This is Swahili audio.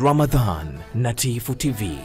Ramadhan na Tifu TV.